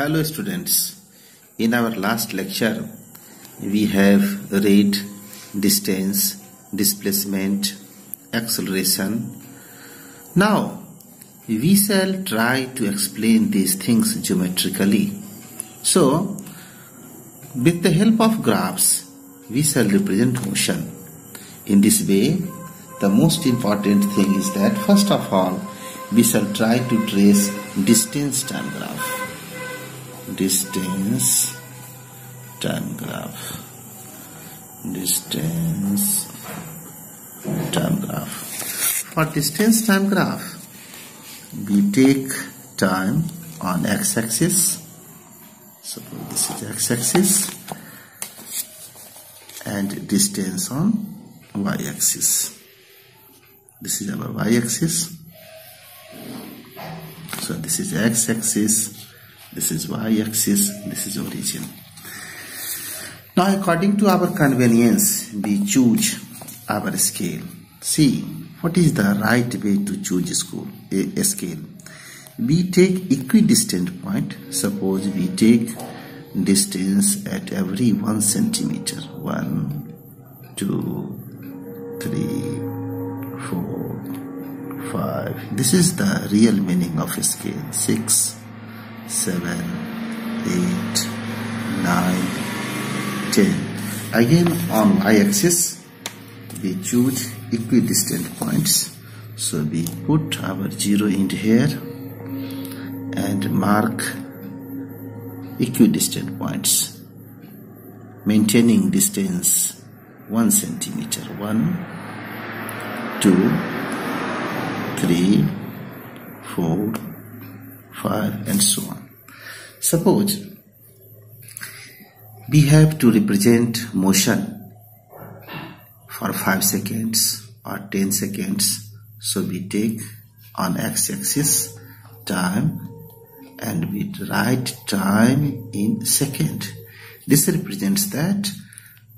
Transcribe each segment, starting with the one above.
Hello students, in our last lecture we have read distance, displacement, acceleration. Now we shall try to explain these things geometrically. So with the help of graphs we shall represent motion. In this way the most important thing is that first of all we shall try to trace distance time graph distance time graph distance time graph for distance time graph we take time on x-axis. Suppose this is x-axis. And distance on y-axis. This is our y-axis. So this is x-axis this is y-axis this is origin. Now according to our convenience we choose our scale. See what is the right way to choose school, a, a scale. We take equidistant point. Suppose we take distance at every one centimeter. One two three four five. This is the real meaning of a scale. Six seven, eight, nine, ten. Again on y-axis we choose equidistant points. So we put our zero in here and mark equidistant points maintaining distance 1 centimeter 1 2 3 4 5 and so on Suppose we have to represent motion for 5 seconds or 10 seconds. So we take on x-axis time and we write time in second. This represents that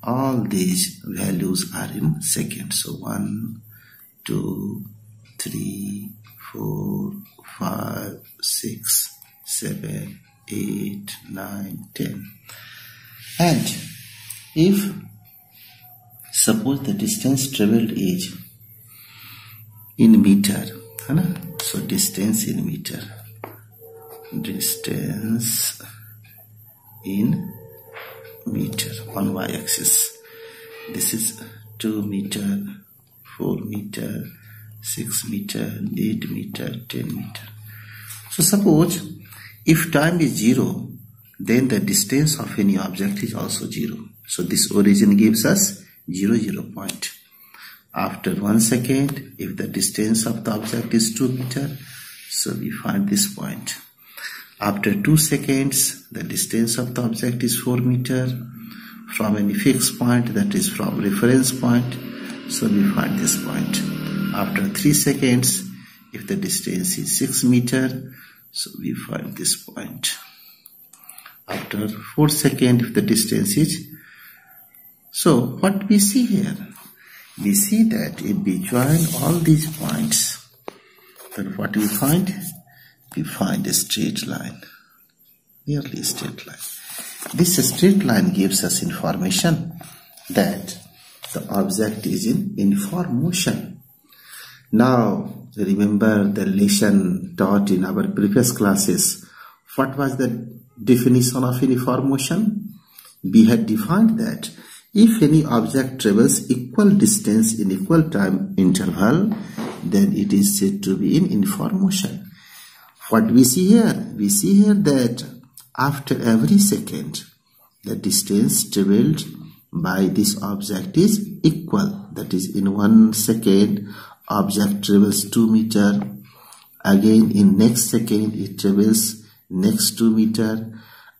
all these values are in second. So 1, 2, 3, 4, 5, 6, 7, 8, 9, 10. And if suppose the distance traveled is in meter, so distance in meter, distance in meter on y-axis. This is 2 meter, 4 meter, 6 meter, 8 meter, 10 meter. So suppose if time is 0, then the distance of any object is also 0. So this origin gives us 0, 0 point. After 1 second, if the distance of the object is 2 meter, so we find this point. After 2 seconds, the distance of the object is 4 meter. From any fixed point, that is from reference point, so we find this point. After 3 seconds, if the distance is 6 meter, so we find this point. After 4 seconds, if the distance is. So what we see here? We see that if we join all these points, then what we find? We find a straight line. Nearly a straight line. This straight line gives us information that the object is in uniform motion. Now, remember the lesson taught in our previous classes. What was the definition of uniform motion? We had defined that if any object travels equal distance in equal time interval, then it is said to be in uniform motion. What we see here? We see here that after every second, the distance traveled by this object is equal. That is, in one second, object travels 2 meter. Again in next second it travels next 2 meter.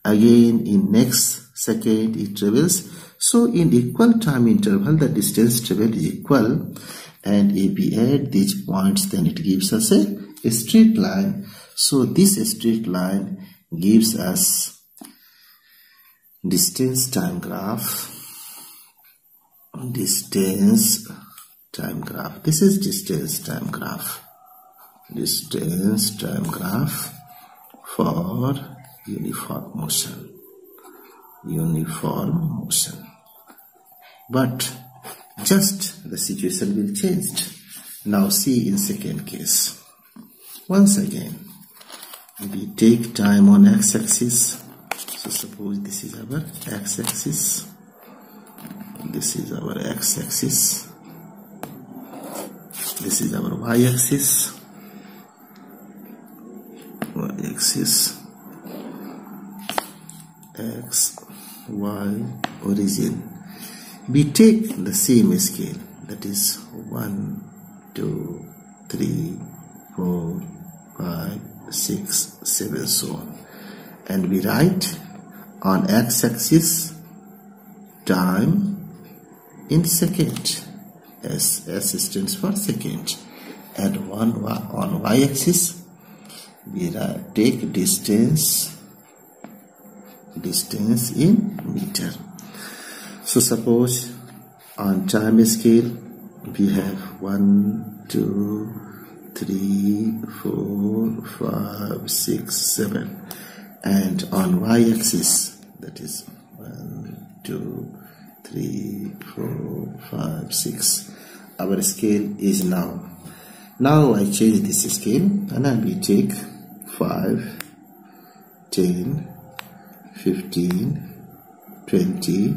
Again in next second it travels. So in equal time interval the distance traveled is equal. And if we add these points then it gives us a, a straight line. So this straight line gives us distance time graph. Distance time graph. This is distance time graph. Distance time graph for uniform motion. Uniform motion. But just the situation will change. Now see in second case. Once again we take time on x-axis. So suppose this is our x-axis. This is our x-axis this is our y-axis. Y-axis. X y origin. We take the same scale. That is 1 2 3 4 5 6 7 so on. And we write on x-axis time in second as s stands for second. And one on y-axis we take distance distance in meter. So suppose on time scale we have one two three four five six seven. And on y-axis that is one two three four five six. Our scale is now. Now I change this scale and I will take 5 10 15 20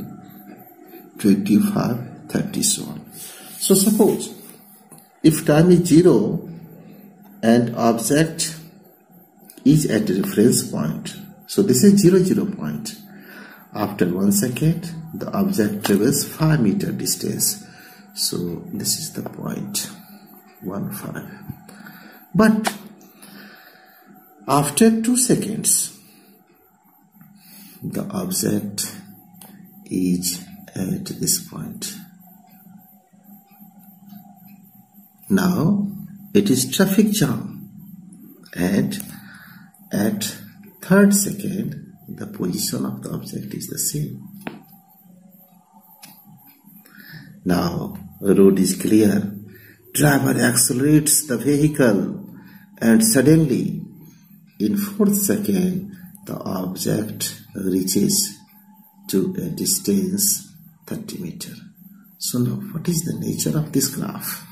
25 30 so on. So suppose if time is 0 and object is at reference point so this is 0 0 point after 1 second the object travels 5 meter distance. So this is the point. 1 5 but after 2 seconds, the object is at this point. Now it is traffic jam and at third second the position of the object is the same. Now the road is clear. Driver accelerates the vehicle and suddenly in fourth second, the object reaches to a distance 30 meter. So now what is the nature of this graph?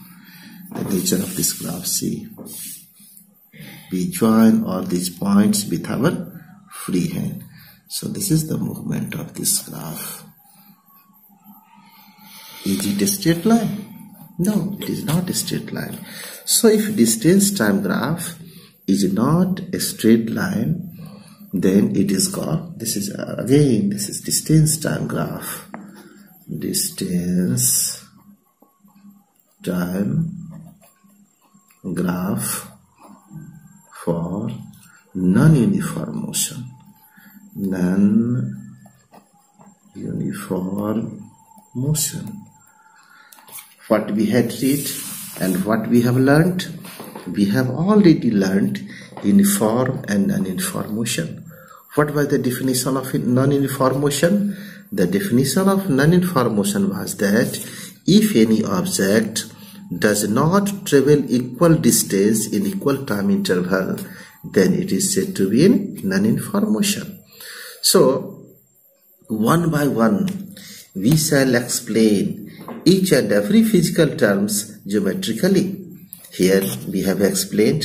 The nature of this graph, see. We join all these points with our free hand. So this is the movement of this graph. Is it a straight line? No, it is not a straight line. So if distance time graph is not a straight line then it is called this is uh, again this is distance time graph distance time graph for non-uniform motion non-uniform motion what we had read and what we have learned we have already learned in uniform and non-uniform motion. What was the definition of non-uniform motion? The definition of non-uniform motion was that if any object does not travel equal distance in equal time interval, then it is said to be in non-uniform motion. So, one by one, we shall explain each and every physical terms geometrically. Here we have explained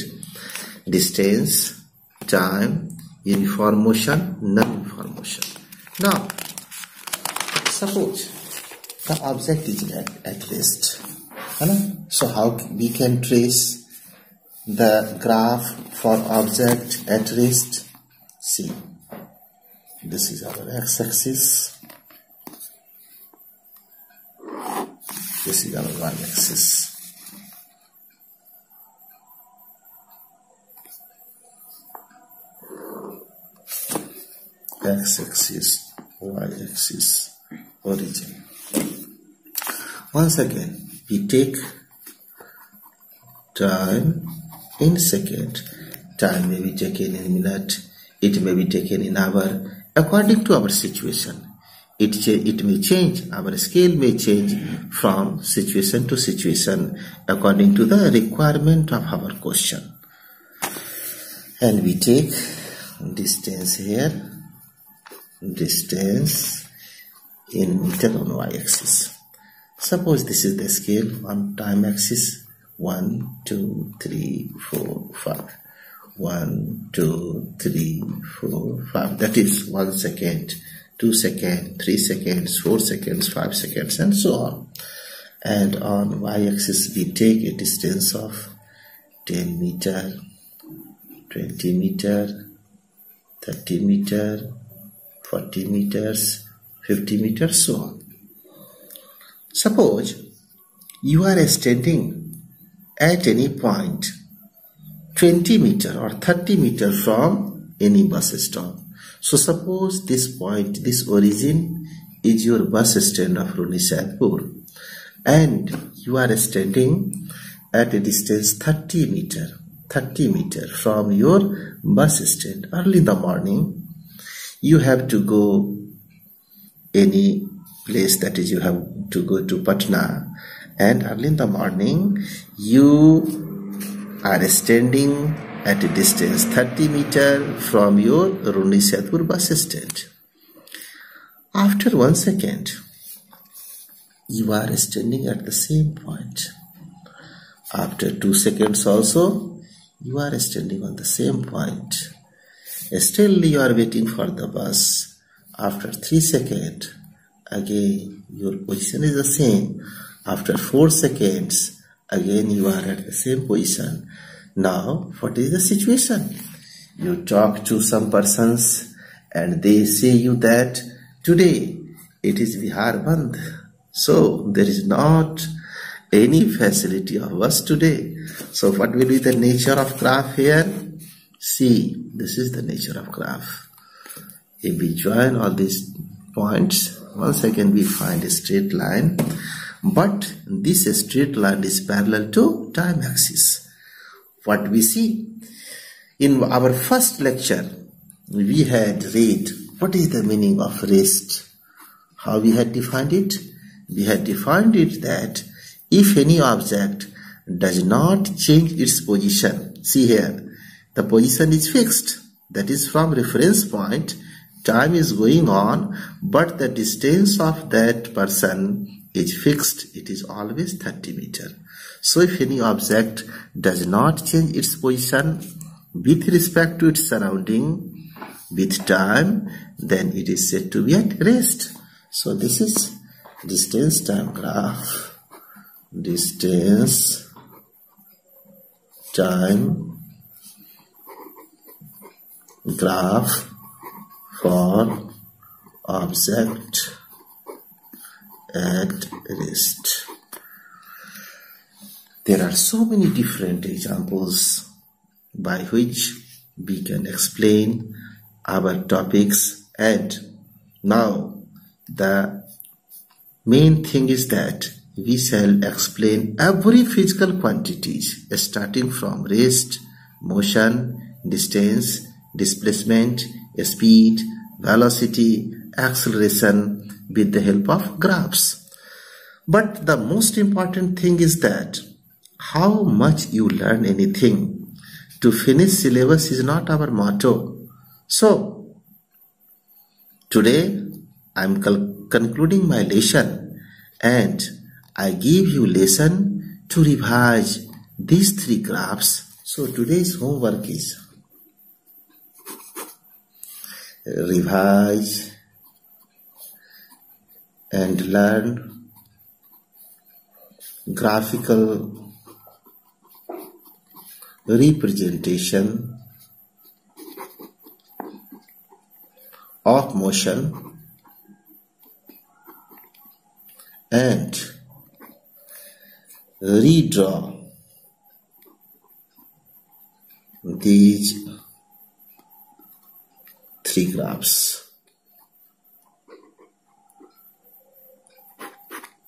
distance, time, uniform motion, non-uniform motion. Now, suppose the object is at, at rest. So how we can trace the graph for object at rest? See, this is our x-axis. This is our y-axis. x-axis, y-axis, origin. Once again, we take time in second. Time may be taken in minute. It may be taken in hour. According to our situation, it, it may change. Our scale may change from situation to situation according to the requirement of our question. And we take distance here distance in meter on y-axis suppose this is the scale on time axis one two three four five one two three four five. That is one second two second three seconds four seconds five seconds and so on. And on y-axis we take a distance of 10 meter 20 meter 30 meter 40 meters 50 meters so on. Suppose you are standing at any point 20 meter or 30 meter from any bus stop. So suppose this point this origin is your bus stand of Runnisaidpur and you are standing at a distance 30 meter 30 meter from your bus stand early in the morning you have to go any place that is you have to go to Patna and early in the morning you are standing at a distance 30 meter from your Runi bus stand. After one second, you are standing at the same point. After two seconds also, you are standing on the same point. Still you are waiting for the bus. After three seconds, again your position is the same. After four seconds, again you are at the same position. Now, what is the situation? You talk to some persons and they say you that today it is Bihar Bandh so there is not any facility of us today. So what will be the nature of graph here? See, this is the nature of graph. If we join all these points, once again we find a straight line. But this straight line is parallel to time axis. What we see in our first lecture, we had read what is the meaning of rest. How we had defined it? we had defined it that if any object does not change its position, see here, the position is fixed. That is from reference point, time is going on, but the distance of that person is fixed. It is always 30 meter. So if any object does not change its position with respect to its surrounding with time, then it is said to be at rest. So this is distance time graph distance time graph for object at rest there are so many different examples by which we can explain our topics and now the Main thing is that we shall explain every physical quantities starting from rest, motion, distance, displacement, speed, velocity, acceleration with the help of graphs. But the most important thing is that how much you learn anything to finish syllabus is not our motto. So, today I am concluding my lesson and I give you lesson to revise these three graphs. So today's homework is revise and learn graphical representation of motion and redraw these three graphs.